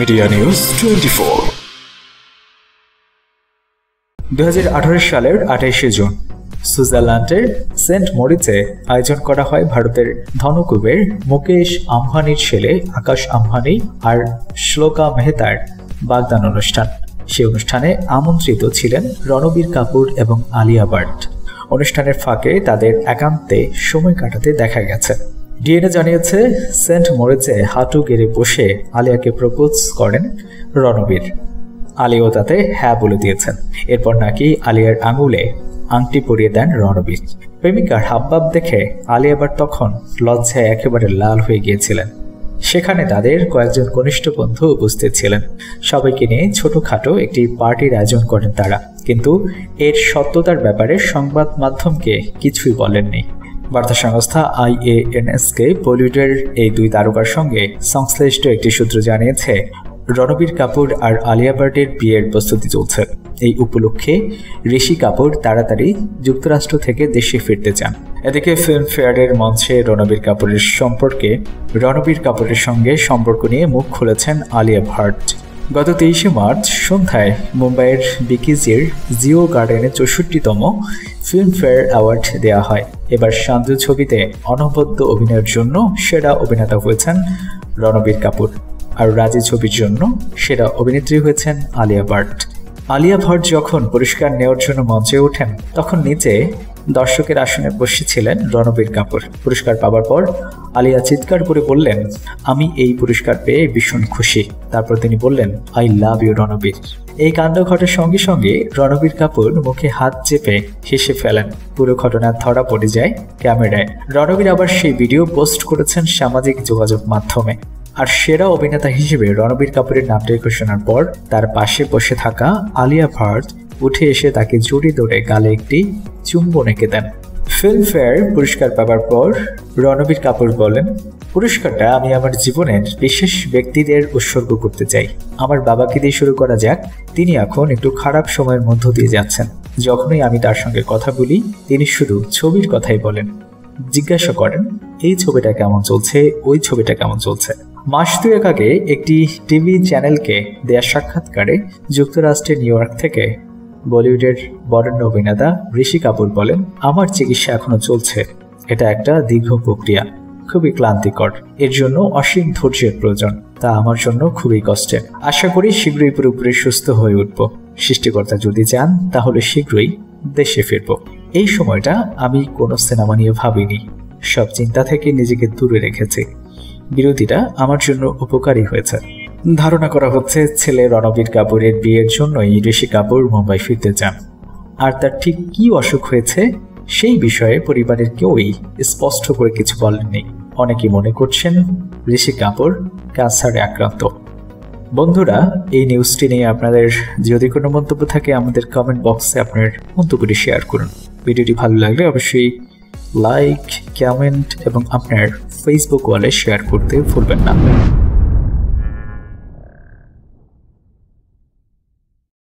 Media news twenty four দু সালের আঠাইশে June সুইজারল্যান্ডের সেন্ট মরিচে আয়োজন করা হয় ভারতের ধনকুবের মুকেশ আম্বানির ছেলে আকাশ আম্বানি আর শ্লোকা মেহতার বাগদান অনুষ্ঠান। সেই অনুষ্ঠানে আমন্ত্রিত ছিলেন রণবীর কাপুর এবং আলিয়া ভাট। অনুষ্ঠানের ফাঁকে তাদের একান্তে সময় কাটাতে দেখা গেছে। ডিএনএ জানিয়েছে, সেন্ট মরিচে হাঁটু গেড়ে বসে আলিয়াকে প্রপোজ করেন রণবীর। আলিও তাতে হ্যাঁ বলে দিয়েছেন। এরপর নাকি আলিয়ার আঙুলে আংটি পরিয়ে দেন রণবীর। প্রেমিকার হাবভাব দেখে আলিয়া আবার তখন লজ্জায় একেবারে লাল হয়ে গিয়েছিলেন। সেখানে তাদের কয়েকজন কনিষ্ঠ বন্ধু উপস্থিত ছিলেন। সবাইকে নিয়ে ছোটখাটো একটি পার্টির আয়োজন করেন তারা। কিন্তু এর সত্যতার ব্যাপারে সংবাদ মাধ্যমকে কিছুই বলেননি। বার্তা সংস্থা আইএএনএসকে বলিউডের এই দুই তারকার সঙ্গে সংশ্লিষ্ট একটি সূত্র জানিয়েছে রণবীর কাপুর আর আলিয়া ভাটের বিয়ের প্রস্তুতি চলছে। এই উপলক্ষে ঋষি কাপুর তাড়াতাড়ি যুক্তরাষ্ট্র থেকে দেশে ফিরতে চান। এদিকে ফিল্মফেয়ারের মঞ্চে রণবীর কাপুরের সম্পর্কে রণবীর কাপুরের সঙ্গে সম্পর্ক নিয়ে মুখ খুলেছেন আলিয়া ভাট। গত তেইশে মার্চ সন্ধ্যায় মুম্বাইয়ের বিকিজির জিও গার্ডেনে চৌষট্টিতম ফিল্মফেয়ার অ্যাওয়ার্ড দেওয়া হয়। এবার শান্তু ছবিতে অনবদ্য অভিনয়ের জন্য সেরা অভিনেতা হয়েছেন রণবীর কাপুর। আর রাজি ছবির জন্য সেরা অভিনেত্রী হয়েছেন আলিয়া ভাট। আলিয়া ভট্ট যখন পুরস্কার নেওয়ার জন্য মঞ্চে ওঠেন, তখন নিচে দর্শকের আসনে বসেছিলেন রণবীর কাপুর। পুরস্কার পাবার পর আলিয়া চিৎকার করে বললেন, আমি এই পুরস্কার পেয়ে ভীষণ খুশি। তারপর তিনি বললেন, আই লাভ ইউ রণবীর। এই কাণ্ড ঘটার সঙ্গে সঙ্গে রণবীর কাপুর মুখে হাত চেপে হেসে ফেলেন। পুরো ঘটনা ধরা পড়ে যায় ক্যামেরায়। রণবীর আবার সেই ভিডিও পোস্ট করেছেন সামাজিক যোগাযোগ মাধ্যমে। আর সেরা অভিনেতা হিসেবে রণবীর কাপুরের নামটি ঘোষণার পর তার পাশে বসে থাকা আলিয়া ভাট উঠে এসে তাকে জুড়ি ধরে গালে একটি চুম্বন এঁকে দেন। ফিল্মফেয়ার পুরস্কার পাবার পর রণবীর কাপুর বলেন, পুরস্কারটা আমি আমার জীবনের বিশেষ ব্যক্তিদের উৎসর্গ করতে চাই। আমার বাবাকে দিয়ে শুরু করা যাক। তিনি এখন একটু খারাপ সময়ের মধ্য দিয়ে যাচ্ছেন। যখনই আমি তার সঙ্গে কথা বলি, তিনি শুধু ছবির কথাই বলেন। জিজ্ঞাসা করেন, এই ছবিটা কেমন চলছে? ওই ছবিটা কেমন চলছে? মাস দুয়েক আগে একটি টিভি চ্যানেলকে দেয়া সাক্ষাৎকারে যুক্তরাষ্ট্রের নিউ ইয়র্ক থেকে বলিউডের বরেণ্য অভিনেতা ঋষি কাপুর বলেন, আমার চিকিৎসা এখনও চলছে। এটা একটা দীর্ঘ প্রক্রিয়া। খুবই ক্লান্তিকর। এর জন্য অসীম ধৈর্যের প্রয়োজন। তা আমার জন্য খুবই কষ্টের। আশা করি শীঘ্রই পুরোপুরি সুস্থ হয়ে উঠব। সৃষ্টিকর্তা যদি চান, তাহলে শীঘ্রই দেশে ফিরব। এই সময়টা আমি কোনো সিনেমা নিয়ে ভাবিনি। সব চিন্তা থেকে নিজেকে দূরে রেখেছি। বিরতিটা আমার জন্য উপকারী হয়েছে। ধারণা করা হচ্ছে ছেলে রণবীর কাপুরের বিয়ের জন্যই ঋষি কাপুর মুম্বাই ফিরতে চান। আর তার ঠিক কি অসুখ হয়েছে সেই বিষয়ে পরিবারের কেউই স্পষ্ট করে কিছু বলেননি। অনেকে মনে করছেন ঋষি কাপুর ক্যান্সারে আক্রান্ত। বন্ধুরা, এই নিউজটি নিয়ে আপনাদের যদি কোনো মন্তব্য থাকে আমাদের কমেন্ট বক্সে আপনার মন্তব্যটি শেয়ার করুন। ভিডিওটি ভালো লাগলে অবশ্যই লাইক কমেন্ট এবং আপনার ফেসবুক ওয়ালে শেয়ার করতে ভুলবেন না।